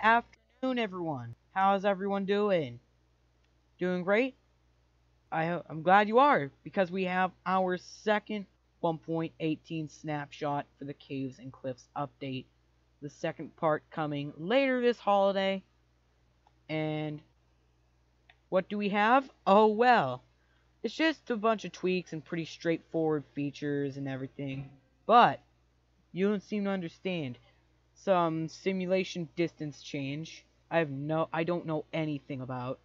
afternoon, everyone. How's everyone doing? Doing great? I, I'm glad you are, because we have our second 1.18 snapshot for the Caves and Cliffs update. The second part coming later this holiday. And what do we have? Oh, well. It's just a bunch of tweaks and pretty straightforward features and everything. But, you don't seem to understand. Some simulation distance change. I have no, I don't know anything about.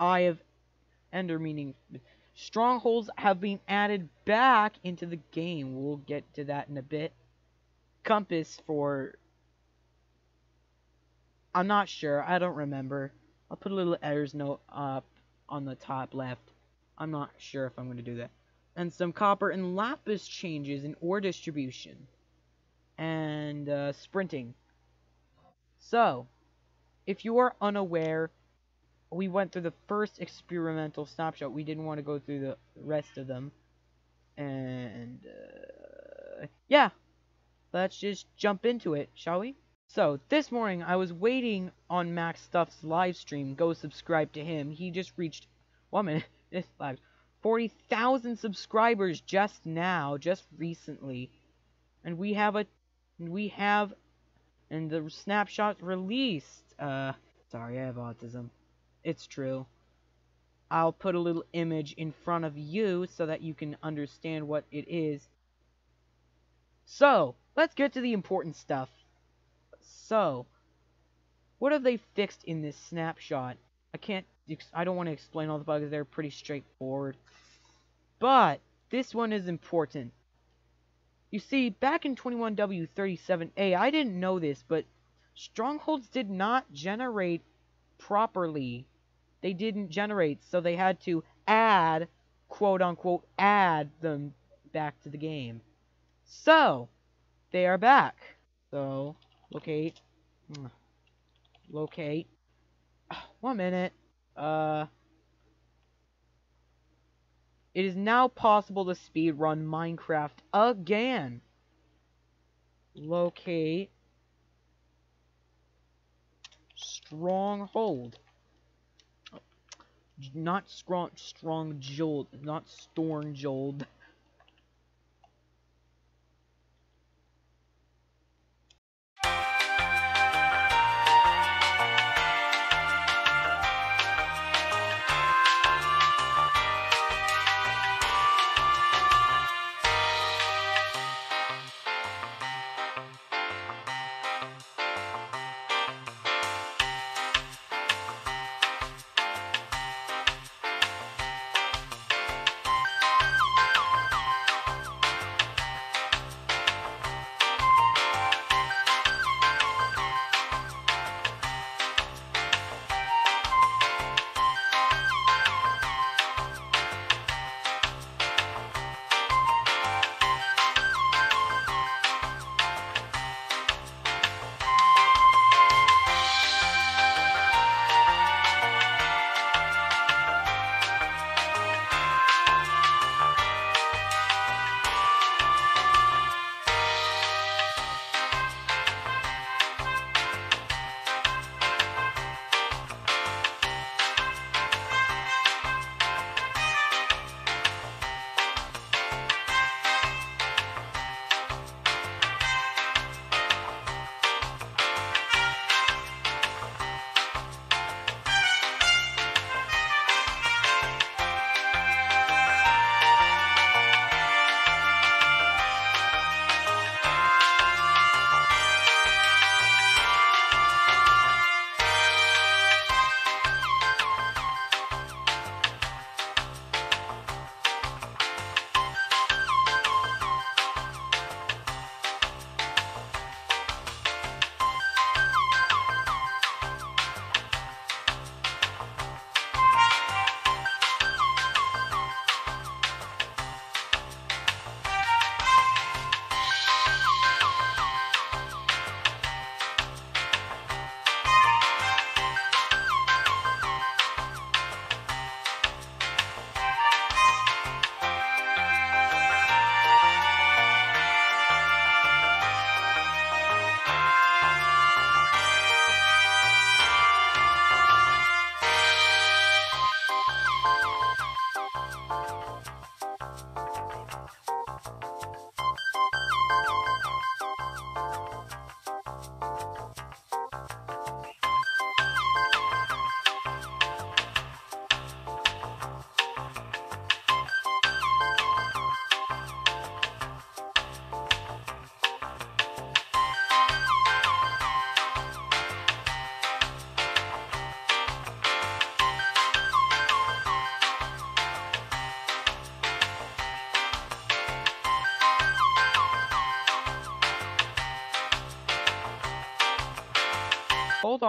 I have, ender meaning, strongholds have been added back into the game. We'll get to that in a bit. Compass for, I'm not sure. I don't remember. I'll put a little errors note up on the top left. I'm not sure if I'm going to do that. And some copper and lapis changes in ore distribution. And uh, sprinting. So, if you are unaware, we went through the first experimental snapshot. We didn't want to go through the rest of them. And, uh, yeah. Let's just jump into it, shall we? So, this morning I was waiting on MaxStuff's live stream. Go subscribe to him. He just reached, one minute, this live, 40,000 subscribers just now, just recently. And we have a, we have, and the snapshot released. Uh, sorry, I have autism. It's true. I'll put a little image in front of you so that you can understand what it is. So, let's get to the important stuff. So, what have they fixed in this snapshot? I can't, I don't want to explain all the bugs, they're pretty straightforward. But, this one is important. You see, back in 21W37A, I didn't know this, but strongholds did not generate properly. They didn't generate, so they had to add, quote unquote, add them back to the game. So, they are back. So, locate. Locate. One minute. Uh. It is now possible to speedrun Minecraft again. Locate. Stronghold. Not strong, strong jolt, not storm jolt.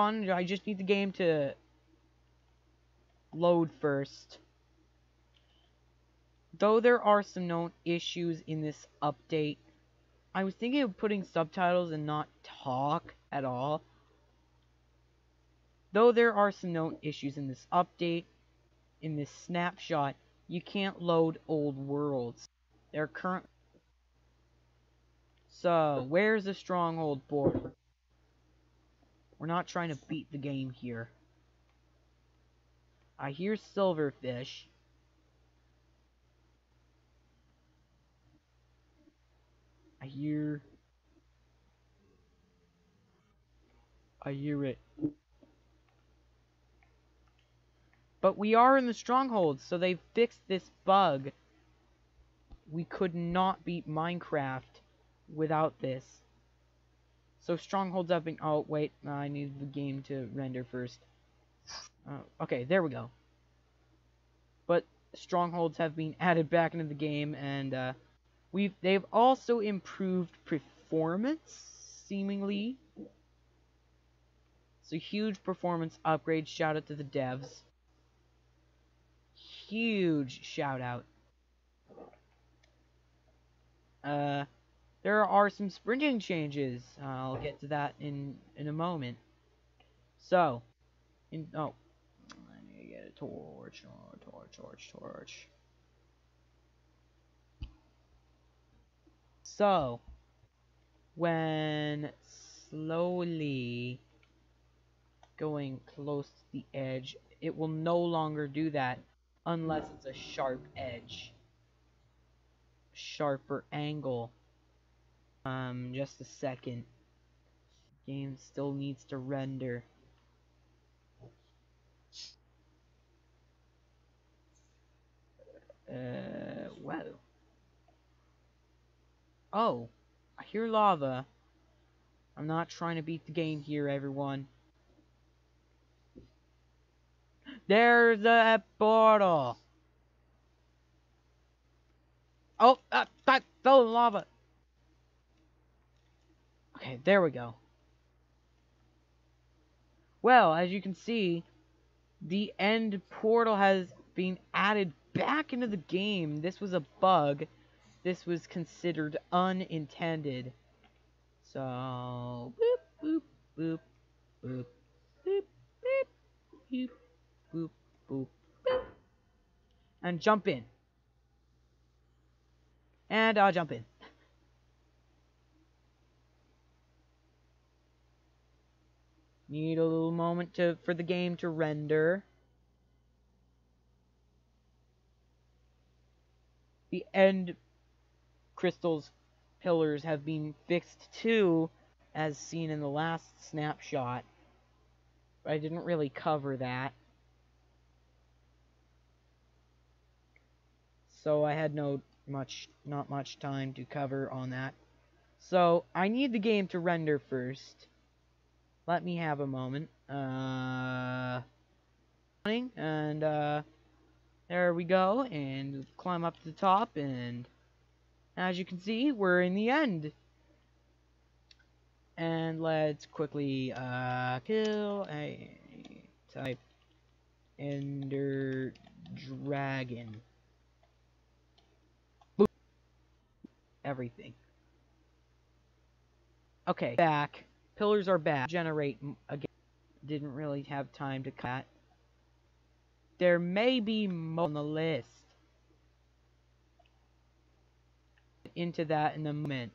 On, I just need the game to load first. Though there are some known issues in this update, I was thinking of putting subtitles and not talk at all. Though there are some known issues in this update, in this snapshot, you can't load old worlds. They're current. So, where's the stronghold border? We're not trying to beat the game here. I hear silverfish. I hear... I hear it. But we are in the stronghold, so they fixed this bug. We could not beat Minecraft without this. So strongholds have been... Oh, wait. I need the game to render first. Uh, okay, there we go. But strongholds have been added back into the game, and uh, we've they've also improved performance, seemingly. So huge performance upgrade. Shout out to the devs huge shout out. Uh, there are some sprinting changes. I'll get to that in in a moment. So, in oh, I need get a torch, torch, torch, torch. So, when slowly going close to the edge, it will no longer do that unless it's a sharp edge. Sharper angle. Um, just a second. Game still needs to render. Uh, well. Oh, I hear lava. I'm not trying to beat the game here, everyone. There's a portal. Oh, uh, that fell in lava. Okay, there we go. Well, as you can see, the end portal has been added back into the game. This was a bug. This was considered unintended. So, boop, boop, boop, boop, boop, boop, boop boop, boop, boop. And jump in. And I'll jump in. Need a little moment to for the game to render. The end crystals pillars have been fixed too, as seen in the last snapshot. But I didn't really cover that. so I had no much, not much time to cover on that. So, I need the game to render first. Let me have a moment. Uh, and, uh, there we go, and climb up to the top, and as you can see, we're in the end. And let's quickly, uh, kill a type Ender Dragon. everything. Okay, back. Pillars are back. Generate again. Didn't really have time to cut. There may be more on the list. Into that in a moment.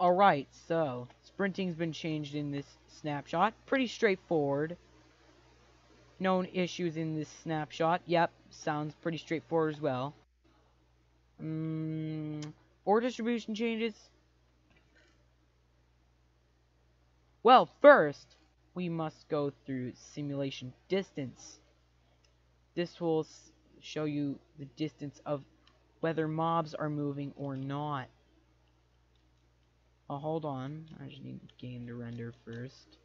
Alright, so, sprinting's been changed in this snapshot. Pretty straightforward. Known issues in this snapshot. Yep, sounds pretty straightforward as well. Mm, ore distribution changes. Well, first, we must go through simulation distance. This will show you the distance of whether mobs are moving or not. Oh, hold on. I just need game to render first.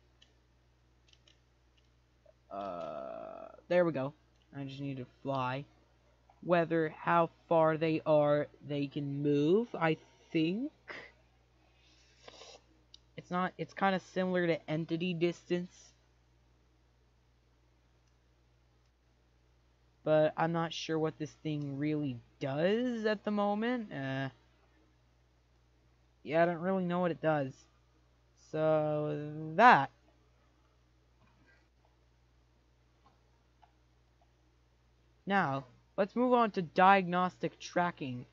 Uh, there we go. I just need to fly. Whether how far they are, they can move, I think. It's not, it's kind of similar to entity distance. But I'm not sure what this thing really does at the moment. Uh, yeah, I don't really know what it does. So, that. Now, let's move on to diagnostic tracking.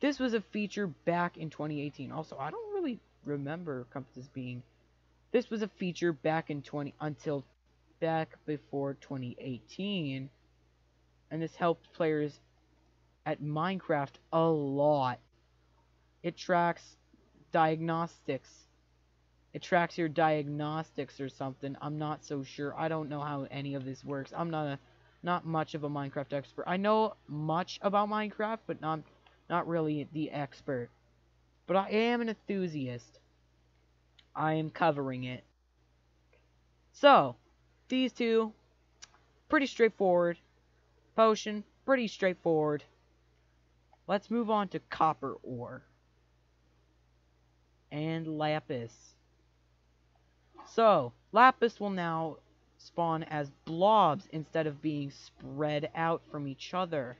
This was a feature back in 2018. Also, I don't really remember Compasses being... This was a feature back in 20... until back before 2018. And this helped players at Minecraft a lot. It tracks diagnostics. It tracks your diagnostics or something. I'm not so sure. I don't know how any of this works. I'm not a not much of a Minecraft expert. I know much about Minecraft, but not not really the expert. But I am an enthusiast. I am covering it. So, these two, pretty straightforward. Potion, pretty straightforward. Let's move on to copper ore and lapis. So, lapis will now spawn as blobs instead of being spread out from each other.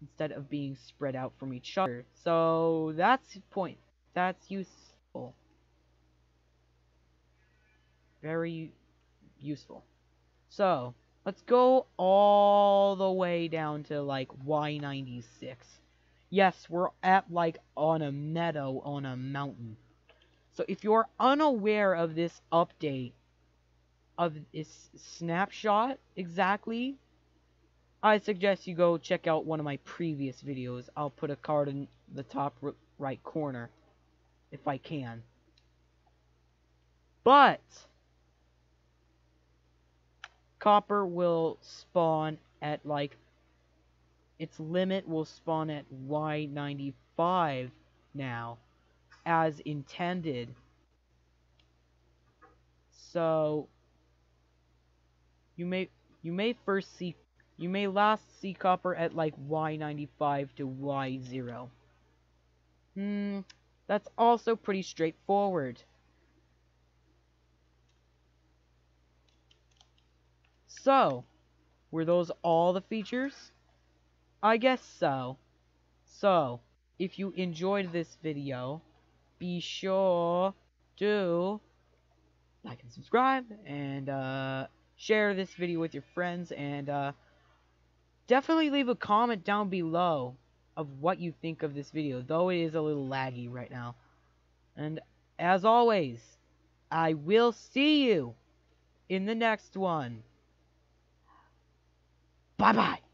Instead of being spread out from each other. So, that's point. That's useful. Very useful. So, let's go all the way down to, like, Y96. Yes, we're at like on a meadow on a mountain. So if you're unaware of this update, of this snapshot exactly, I suggest you go check out one of my previous videos. I'll put a card in the top right corner, if I can. But, copper will spawn at like its limit will spawn at Y95 now, as intended. So, you may you may first see you may last see copper at like Y95 to Y0. Hmm, that's also pretty straightforward. So, were those all the features? I guess so. So, if you enjoyed this video, be sure to like and subscribe and uh, share this video with your friends and uh, definitely leave a comment down below of what you think of this video, though it is a little laggy right now. And as always, I will see you in the next one. Bye-bye.